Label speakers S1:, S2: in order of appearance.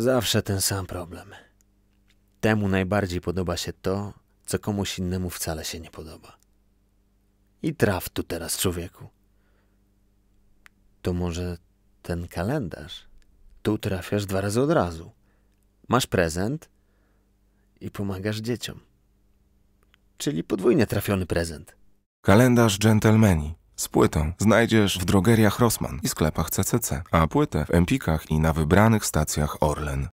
S1: Zawsze ten sam problem. Temu najbardziej podoba się to, co komuś innemu wcale się nie podoba. I traf tu teraz, człowieku. To może ten kalendarz? Tu trafiasz dwa razy od razu. Masz prezent i pomagasz dzieciom. Czyli podwójnie trafiony prezent.
S2: Kalendarz Gentlemani z płytą znajdziesz w drogeriach Rossmann i sklepach CCC, a płytę w Empikach i na wybranych stacjach Orlen.